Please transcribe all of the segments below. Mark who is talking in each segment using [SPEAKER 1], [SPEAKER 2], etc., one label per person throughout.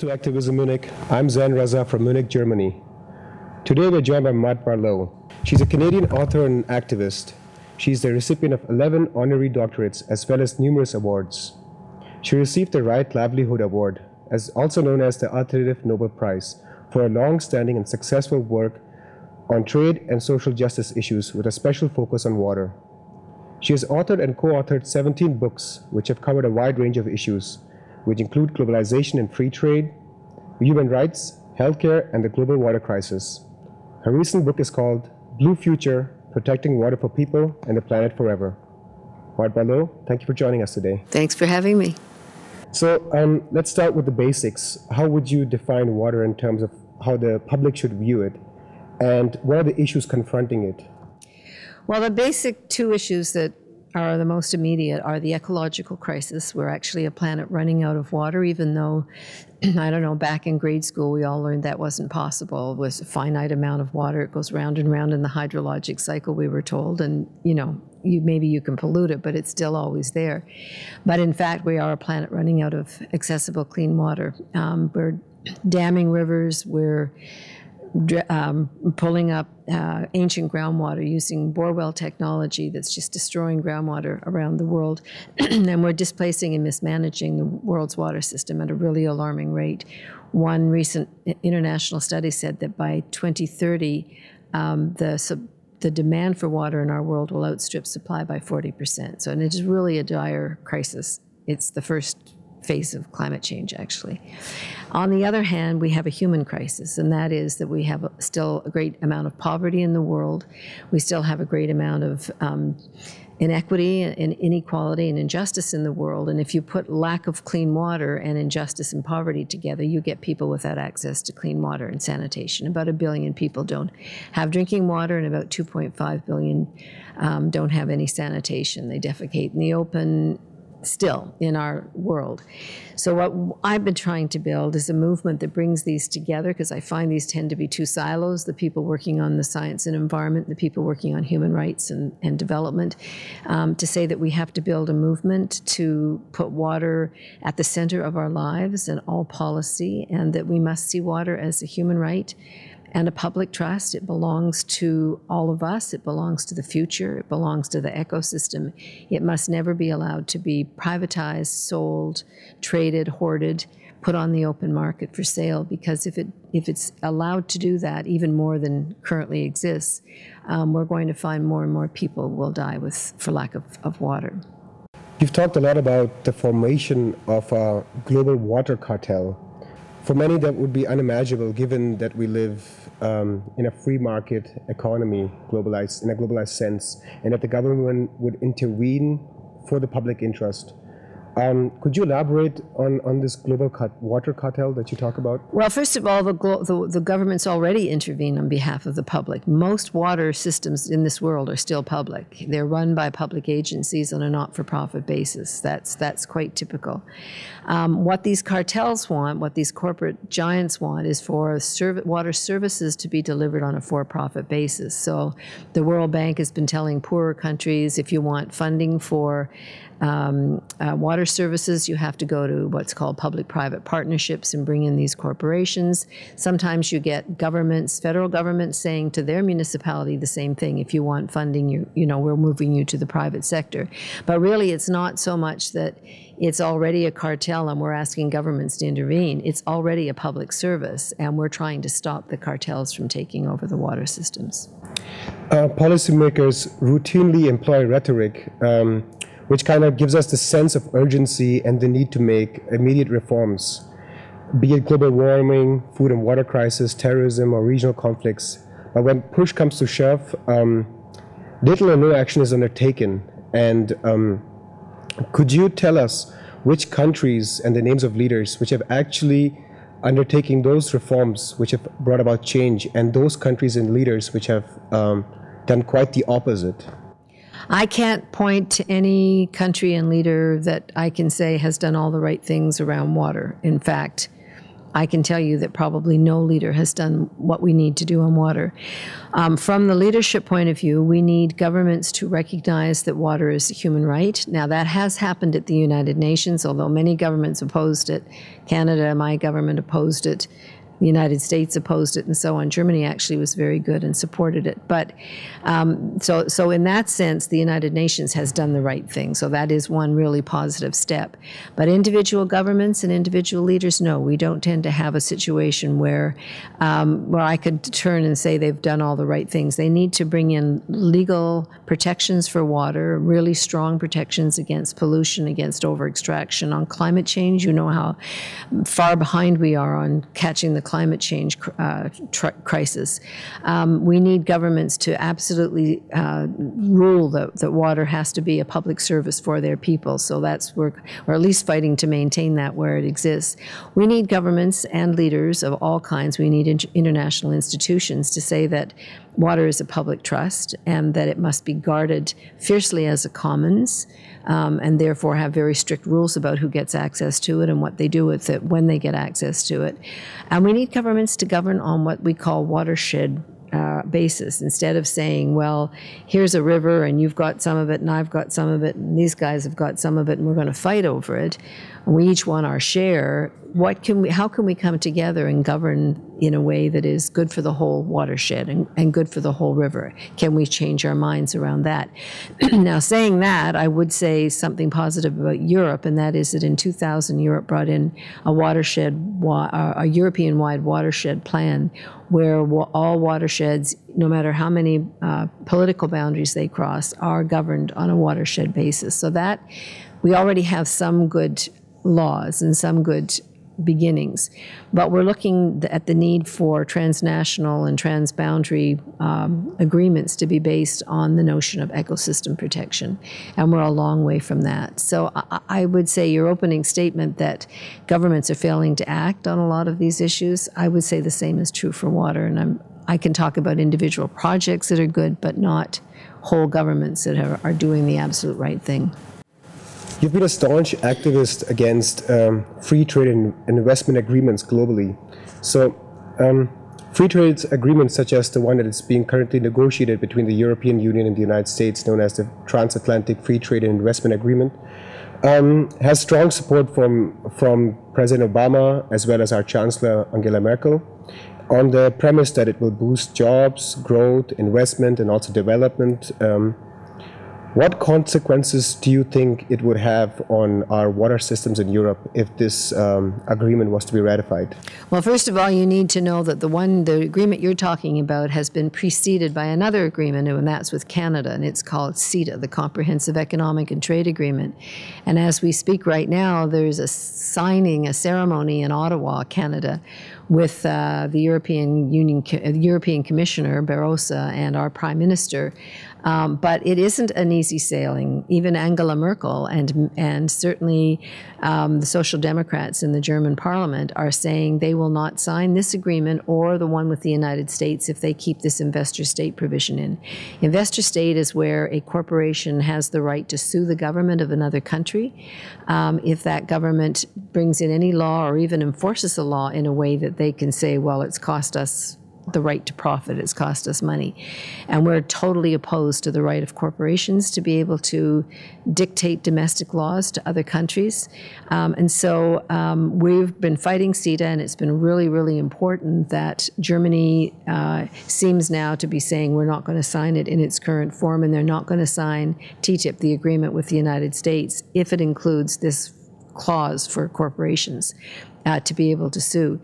[SPEAKER 1] To acTVism Munich. I'm Zain Raza from Munich, Germany. Today we're joined by Maude Barlow. She's a Canadian author and activist. She's the recipient of 11 honorary doctorates as well as numerous awards. She received the Right Livelihood Award, as also known as the Alternative Nobel Prize, for her long-standing and successful work on trade and social justice issues with a special focus on water. She has authored and co-authored 17 books which have covered a wide range of issues, which include globalization and free trade, human rights, healthcare, and the global water crisis. Her recent book is called Blue Future Protecting Water for People and the Planet Forever. Maude Barlow, thank you for joining us today.
[SPEAKER 2] Thanks for having me.
[SPEAKER 1] So um, let's start with the basics. How would you define water in terms of how the public should view it? And what are the issues confronting it?
[SPEAKER 2] Well, the basic two issues that are the most immediate are the ecological crisis. We're actually a planet running out of water, even though, I don't know, back in grade school, we all learned that wasn't possible. It was a finite amount of water. It goes round and round in the hydrologic cycle, we were told. And, you know, you, maybe you can pollute it, but it's still always there. But in fact, we are a planet running out of accessible clean water. Um, we're damming rivers. We're um, pulling up uh, ancient groundwater using borewell technology that's just destroying groundwater around the world. and we're displacing and mismanaging the world's water system at a really alarming rate. One recent international study said that by 2030, um, the the demand for water in our world will outstrip supply by 40%. So, and it is really a dire crisis. It's the first phase of climate change, actually. On the other hand, we have a human crisis, and that is that we have still a great amount of poverty in the world. We still have a great amount of um, inequity and inequality and injustice in the world. And if you put lack of clean water and injustice and poverty together, you get people without access to clean water and sanitation. About a billion people don't have drinking water, and about 2.5 billion um, don't have any sanitation. They defecate in the open still in our world. So what I've been trying to build is a movement that brings these together because I find these tend to be two silos, the people working on the science and environment, the people working on human rights and, and development, um, to say that we have to build a movement to put water at the center of our lives and all policy and that we must see water as a human right and a public trust. It belongs to all of us. It belongs to the future. It belongs to the ecosystem. It must never be allowed to be privatized, sold, traded, hoarded, put on the open market for sale. Because if it if it's allowed to do that, even more than currently exists, um, we're going to find more and more people will die with for lack of, of water.
[SPEAKER 1] You've talked a lot about the formation of a global water cartel for many, that would be unimaginable given that we live um, in a free market economy, globalized in a globalized sense, and that the government would intervene for the public interest. Um, could you elaborate on, on this global water cartel that you talk about?
[SPEAKER 2] Well, first of all, the, the, the, government's already intervened on behalf of the public. Most water systems in this world are still public. They're run by public agencies on a not-for-profit basis. That's, that's quite typical. Um, what these cartels want, what these corporate giants want, is for water services to be delivered on a for-profit basis. So the World Bank has been telling poorer countries, if you want funding for um, uh, water services, you have to go to what's called public-private partnerships and bring in these corporations. Sometimes you get governments, federal governments saying to their municipality the same thing. If you want funding, you, you know, we're moving you to the private sector. But really, it's not so much that it's already a cartel and we're asking governments to intervene. It's already a public service, and we're trying to stop the cartels from taking over the water systems.
[SPEAKER 1] Uh, policymakers routinely employ rhetoric um, which kind of gives us the sense of urgency and the need to make immediate reforms, be it global warming, food and water crisis, terrorism, or regional conflicts. But when push comes to shove, um, little or no action is undertaken. And um, could you tell us which countries and the names of leaders which have actually undertaken those reforms which have brought about change, and those countries and leaders which have um, done quite the opposite?
[SPEAKER 2] I can't point to any country and leader that I can say has done all the right things around water. In fact, I can tell you that probably no leader has done what we need to do on water. Um, from the leadership point of view, we need governments to recognize that water is a human right. Now, that has happened at the United Nations, although many governments opposed it. Canada, my government opposed it. The United States opposed it, and so on. Germany actually was very good and supported it. But um, so, so in that sense, the United Nations has done the right thing. So that is one really positive step. But individual governments and individual leaders, no, we don't tend to have a situation where um, where I could turn and say they've done all the right things. They need to bring in legal protections for water, really strong protections against pollution, against over extraction. On climate change, you know how far behind we are on catching the climate change uh, crisis. Um, we need governments to absolutely uh, rule that, that water has to be a public service for their people. So that's work, or at least fighting to maintain that where it exists. We need governments and leaders of all kinds. We need in international institutions to say that water is a public trust and that it must be guarded fiercely as a commons um, and therefore have very strict rules about who gets access to it and what they do with it when they get access to it. And we need governments to govern on what we call watershed uh, basis instead of saying, well, here's a river and you've got some of it and I've got some of it and these guys have got some of it and we're going to fight over it. We each want our share. What can we, how can we come together and govern in a way that is good for the whole watershed and, and good for the whole river? Can we change our minds around that? now, saying that, I would say something positive about Europe, and that is that in 2000, Europe brought in a watershed, a European wide watershed plan where all watersheds, no matter how many uh, political boundaries they cross, are governed on a watershed basis. So that we already have some good laws and some good beginnings. But we're looking at the need for transnational and transboundary um, agreements to be based on the notion of ecosystem protection. And we're a long way from that. So I, I would say your opening statement that governments are failing to act on a lot of these issues, I would say the same is true for water. And I'm, I can talk about individual projects that are good, but not whole governments that are, are doing the absolute right thing.
[SPEAKER 1] You've been a staunch activist against um, free trade and investment agreements globally. So, um, free trade agreements such as the one that is being currently negotiated between the European Union and the United States, known as the Transatlantic Free Trade and Investment Agreement, um, has strong support from from President Obama as well as our Chancellor Angela Merkel, on the premise that it will boost jobs, growth, investment, and also development um, what consequences do you think it would have on our water systems in Europe if this um, agreement was to be ratified?
[SPEAKER 2] Well, first of all, you need to know that the one, the agreement you're talking about, has been preceded by another agreement, and that's with Canada, and it's called CETA, the Comprehensive Economic and Trade Agreement. And as we speak right now, there's a signing, a ceremony in Ottawa, Canada, with uh, the European Union, uh, European Commissioner Barroso and our Prime Minister. Um, but it isn't an easy sailing. Even Angela Merkel and and certainly um, the Social Democrats in the German Parliament are saying they will not sign this agreement or the one with the United States if they keep this investor state provision in. Investor state is where a corporation has the right to sue the government of another country um, if that government brings in any law or even enforces a law in a way that they can say, well, it's cost us the right to profit. It's cost us money. And we're totally opposed to the right of corporations to be able to dictate domestic laws to other countries. Um, and so um, we've been fighting CETA, and it's been really, really important that Germany uh, seems now to be saying we're not going to sign it in its current form, and they're not going to sign TTIP, the agreement with the United States, if it includes this clause for corporations uh, to be able to sue.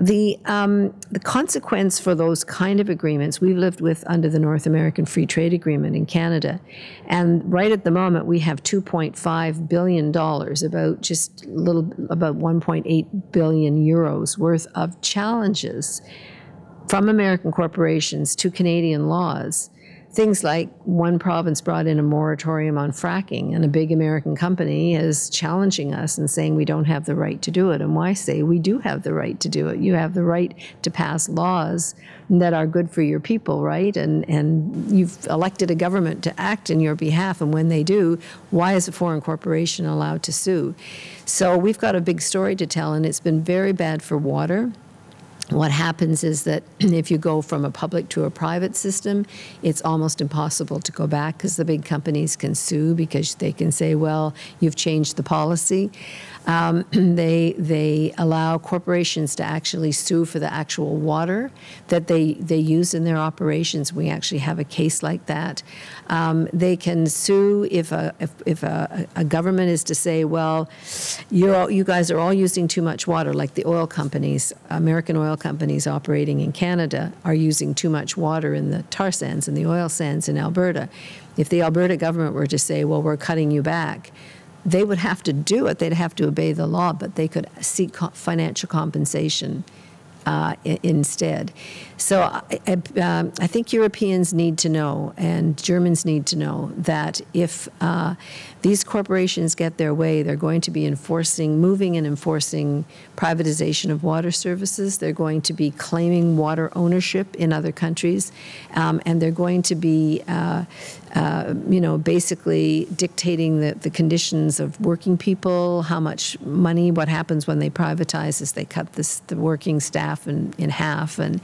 [SPEAKER 2] The, um, the consequence for those kind of agreements we've lived with under the North American Free Trade Agreement in Canada. And right at the moment, we have $2.5 billion, about just a little, about 1.8 billion euros worth of challenges from American corporations to Canadian laws things like one province brought in a moratorium on fracking, and a big American company is challenging us and saying we don't have the right to do it. And why say we do have the right to do it? You have the right to pass laws that are good for your people, right? And and you've elected a government to act in your behalf, and when they do, why is a foreign corporation allowed to sue? So we've got a big story to tell, and it's been very bad for water what happens is that if you go from a public to a private system, it's almost impossible to go back because the big companies can sue because they can say, well, you've changed the policy. Um, they they allow corporations to actually sue for the actual water that they they use in their operations. We actually have a case like that. Um, they can sue if a if, if a, a, government is to say, well, all, you guys are all using too much water, like the oil companies, American oil companies operating in Canada are using too much water in the tar sands and the oil sands in Alberta. If the Alberta government were to say, well, we're cutting you back they would have to do it. They'd have to obey the law, but they could seek financial compensation uh, instead. So I, I, um, I, think Europeans need to know, and Germans need to know, that if uh, these corporations get their way, they're going to be enforcing, moving and enforcing privatization of water services. They're going to be claiming water ownership in other countries, um, and they're going to be, uh, uh, you know, basically dictating the, the conditions of working people, how much money, what happens when they privatize is they cut this, the working staff in, in half, and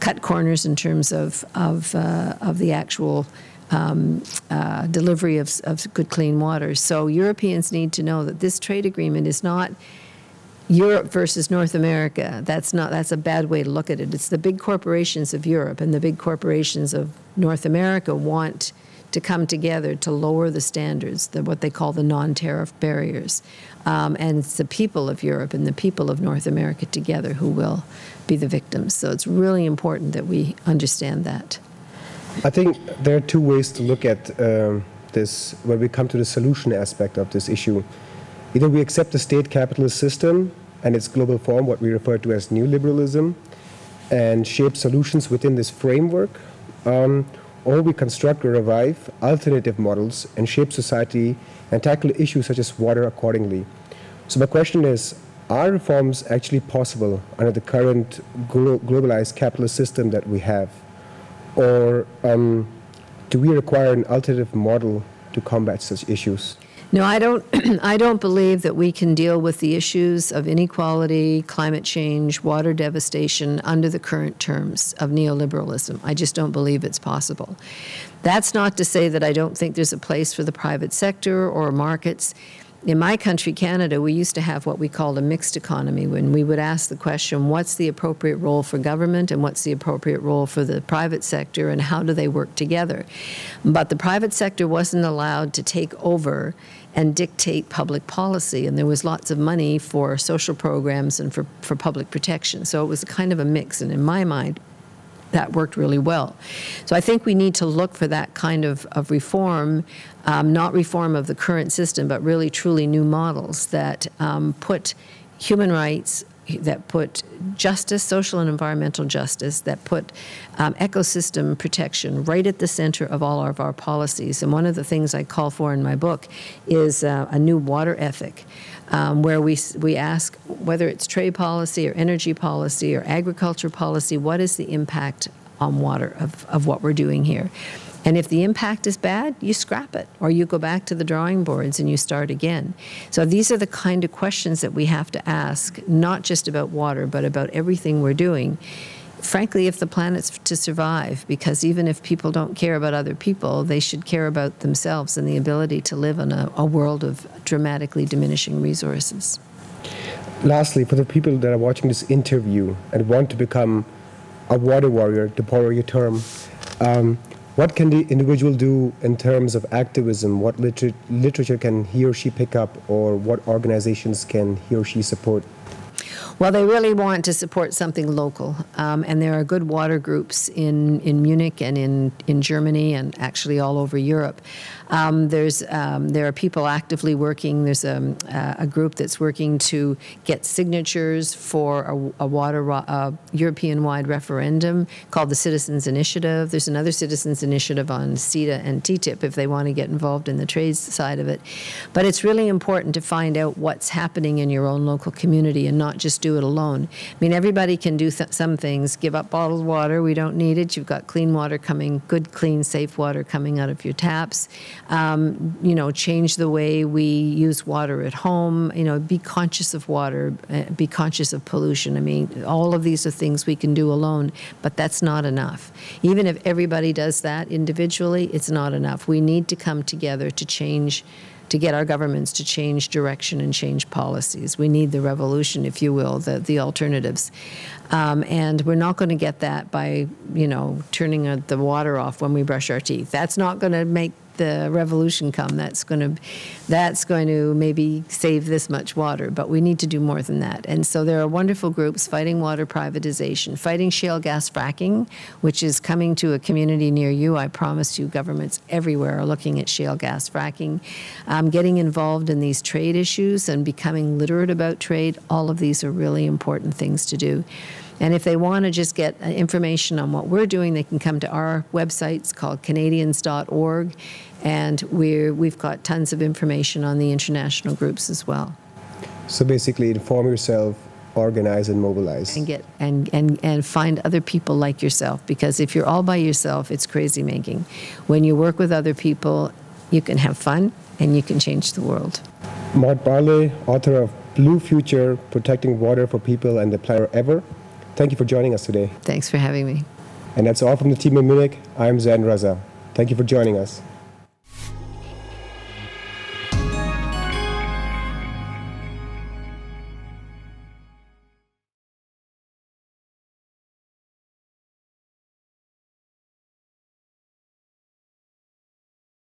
[SPEAKER 2] cut corners in terms of of uh, of the actual um, uh, delivery of, of good clean water. So Europeans need to know that this trade agreement is not Europe versus North America. That's not that's a bad way to look at it. It's the big corporations of Europe and the big corporations of North America want to come together to lower the standards, the, what they call the non-tariff barriers. Um, and it's the people of Europe and the people of North America together who will be the victims. So it's really important that we understand that.
[SPEAKER 1] I think there are two ways to look at um, this when we come to the solution aspect of this issue. Either we accept the state capitalist system and its global form, what we refer to as neoliberalism, and shape solutions within this framework, um, or we construct or revive alternative models and shape society and tackle issues such as water accordingly. So my question is, are reforms actually possible under the current glo globalized capitalist system that we have? Or um, do we require an alternative model to combat such issues?
[SPEAKER 2] No, I don't. I don't believe that we can deal with the issues of inequality, climate change, water devastation under the current terms of neoliberalism. I just don't believe it's possible. That's not to say that I don't think there's a place for the private sector or markets in my country, Canada, we used to have what we called a mixed economy when we would ask the question, what's the appropriate role for government and what's the appropriate role for the private sector and how do they work together? But the private sector wasn't allowed to take over and dictate public policy, and there was lots of money for social programs and for, for public protection. So it was kind of a mix, and in my mind, that worked really well. So I think we need to look for that kind of, of reform, um, not reform of the current system, but really truly new models that um, put human rights, that put justice, social and environmental justice, that put um, ecosystem protection right at the center of all of our policies. And one of the things I call for in my book is uh, a new water ethic um, where we, we ask whether it's trade policy or energy policy or agriculture policy, what is the impact on water of, of what we're doing here? And if the impact is bad, you scrap it or you go back to the drawing boards and you start again. So these are the kind of questions that we have to ask, not just about water, but about everything we're doing frankly, if the planet's to survive, because even if people don't care about other people, they should care about themselves and the ability to live in a, a world of dramatically diminishing resources.
[SPEAKER 1] Lastly, for the people that are watching this interview and want to become a water warrior, to borrow your term, um, what can the individual do in terms of activism? What liter literature can he or she pick up, or what organizations can he or she support?
[SPEAKER 2] Well, they really want to support something local, um, and there are good water groups in, in Munich and in, in Germany and actually all over Europe. Um, there's um, there are people actively working. There's a, a group that's working to get signatures for a, a water European-wide referendum called the Citizens Initiative. There's another Citizens Initiative on CETA and TTIP if they want to get involved in the trades side of it. But it's really important to find out what's happening in your own local community and not just do it alone. I mean, everybody can do th some things. Give up bottled water. We don't need it. You've got clean water coming, good, clean, safe water coming out of your taps um, you know, change the way we use water at home, you know, be conscious of water, uh, be conscious of pollution. I mean, all of these are things we can do alone, but that's not enough. Even if everybody does that individually, it's not enough. We need to come together to change to get our governments to change direction and change policies. We need the revolution, if you will, the, the alternatives. Um, and we're not going to get that by, you know, turning the water off when we brush our teeth. That's not going to make the revolution come, that's going to that's going to maybe save this much water. But we need to do more than that. And so there are wonderful groups fighting water privatization, fighting shale gas fracking, which is coming to a community near you. I promise you, governments everywhere are looking at shale gas fracking, um, getting involved in these trade issues and becoming literate about trade. All of these are really important things to do. And if they want to just get uh, information on what we're doing, they can come to our website. It's called Canadians.org. And we're, we've got tons of information on the international groups as well.
[SPEAKER 1] So basically, inform yourself, organize, and mobilize.
[SPEAKER 2] And get and, and, and find other people like yourself. Because if you're all by yourself, it's crazy making. When you work with other people, you can have fun and you can change the world.
[SPEAKER 1] Maude Barlow, author of Blue Future Protecting Water for People and the Planet Ever. Thank you for joining us today.
[SPEAKER 2] Thanks for having me.
[SPEAKER 1] And that's all from the team in Munich. I'm Zain Raza. Thank you for joining us.